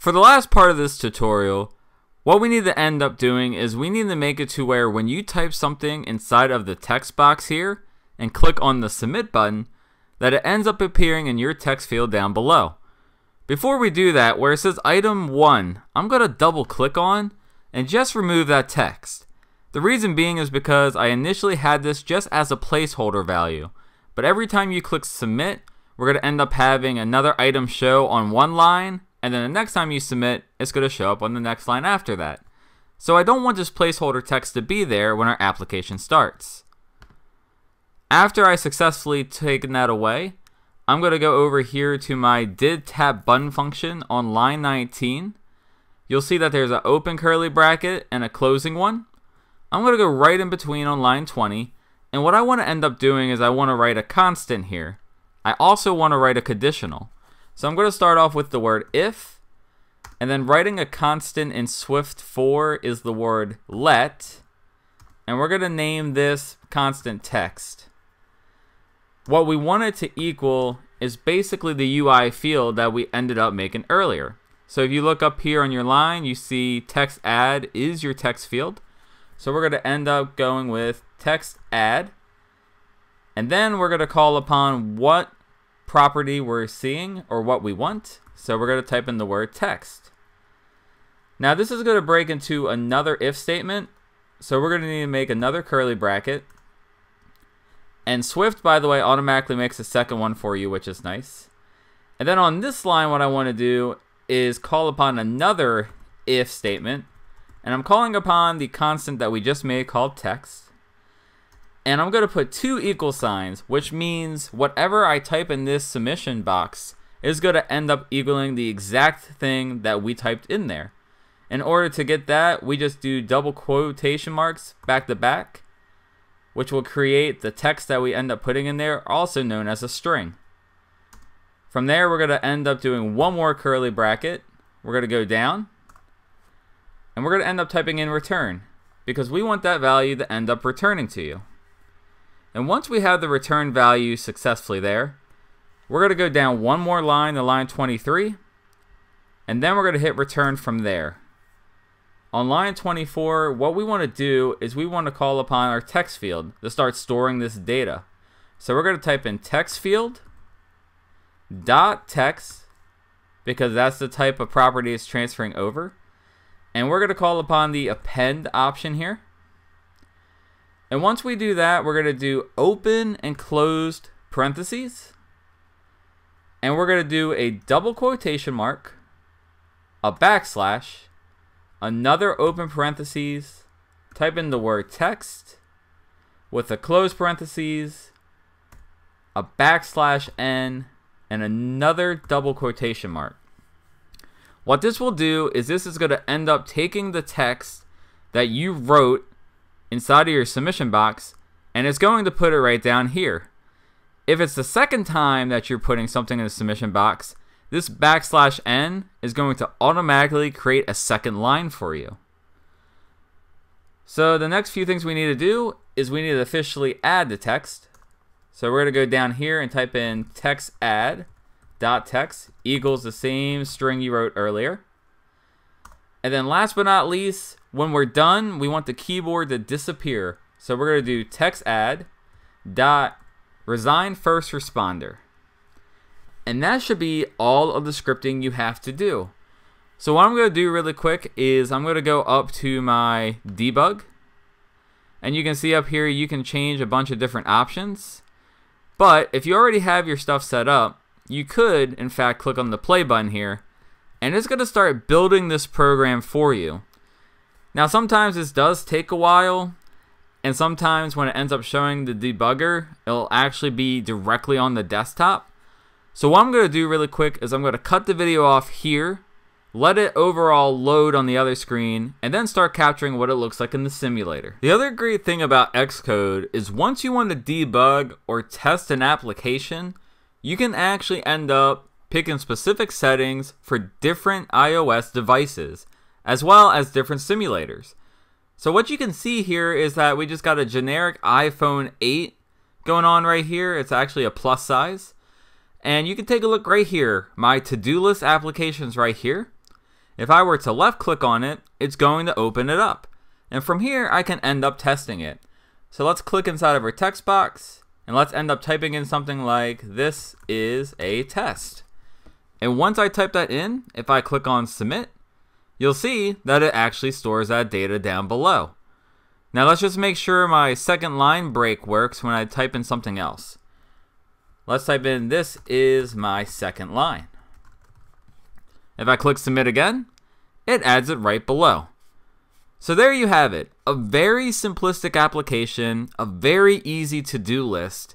For the last part of this tutorial, what we need to end up doing is we need to make it to where when you type something inside of the text box here and click on the submit button, that it ends up appearing in your text field down below. Before we do that, where it says item 1, I'm going to double click on and just remove that text. The reason being is because I initially had this just as a placeholder value, but every time you click submit, we're going to end up having another item show on one line and then the next time you submit, it's going to show up on the next line after that. So I don't want this placeholder text to be there when our application starts. After I successfully taken that away, I'm going to go over here to my did tap button function on line 19. You'll see that there's an open curly bracket and a closing one. I'm going to go right in between on line 20. And what I want to end up doing is I want to write a constant here. I also want to write a conditional. So I'm going to start off with the word if, and then writing a constant in Swift 4 is the word let, and we're going to name this constant text. What we want it to equal is basically the UI field that we ended up making earlier. So if you look up here on your line, you see text add is your text field. So we're going to end up going with text add. And then we're going to call upon what property we're seeing or what we want. So we're going to type in the word text. Now this is going to break into another if statement. So we're going to need to make another curly bracket. And Swift, by the way, automatically makes a second one for you, which is nice. And then on this line, what I want to do is call upon another if statement. And I'm calling upon the constant that we just made called text and I'm going to put two equal signs, which means whatever I type in this submission box is going to end up equaling the exact thing that we typed in there. In order to get that, we just do double quotation marks back to back, which will create the text that we end up putting in there, also known as a string. From there, we're going to end up doing one more curly bracket. We're going to go down, and we're going to end up typing in return, because we want that value to end up returning to you. And once we have the return value successfully there, we're going to go down one more line to line 23, and then we're going to hit return from there. On line 24, what we want to do is we want to call upon our text field to start storing this data. So we're going to type in text field dot text because that's the type of property it's transferring over. And we're going to call upon the append option here. And once we do that, we're going to do open and closed parentheses. And we're going to do a double quotation mark, a backslash, another open parentheses, type in the word text with a closed parentheses, a backslash n, and another double quotation mark. What this will do is this is going to end up taking the text that you wrote inside of your submission box and it's going to put it right down here. If it's the second time that you're putting something in the submission box, this backslash n is going to automatically create a second line for you. So the next few things we need to do is we need to officially add the text. So we're going to go down here and type in text add dot text equals the same string you wrote earlier. And then last but not least, when we're done, we want the keyboard to disappear. So we're going to do text add dot resign first responder. And that should be all of the scripting you have to do. So what I'm going to do really quick is I'm going to go up to my debug. And you can see up here you can change a bunch of different options. But if you already have your stuff set up, you could in fact click on the play button here and it's going to start building this program for you. Now sometimes this does take a while and sometimes when it ends up showing the debugger it'll actually be directly on the desktop. So what I'm going to do really quick is I'm going to cut the video off here, let it overall load on the other screen, and then start capturing what it looks like in the simulator. The other great thing about Xcode is once you want to debug or test an application, you can actually end up picking specific settings for different iOS devices, as well as different simulators. So what you can see here is that we just got a generic iPhone 8 going on right here. It's actually a plus size. And you can take a look right here, my to-do list applications right here. If I were to left click on it, it's going to open it up. And from here, I can end up testing it. So let's click inside of our text box and let's end up typing in something like this is a test. And once I type that in, if I click on submit, you'll see that it actually stores that data down below. Now let's just make sure my second line break works when I type in something else. Let's type in this is my second line. If I click submit again, it adds it right below. So there you have it, a very simplistic application, a very easy to-do list,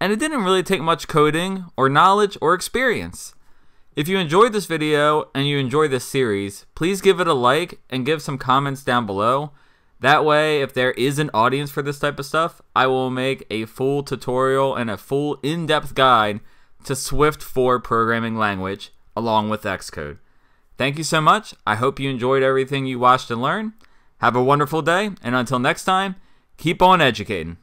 and it didn't really take much coding or knowledge or experience. If you enjoyed this video and you enjoy this series, please give it a like and give some comments down below. That way, if there is an audience for this type of stuff, I will make a full tutorial and a full in-depth guide to Swift 4 programming language along with Xcode. Thank you so much. I hope you enjoyed everything you watched and learned. Have a wonderful day, and until next time, keep on educating.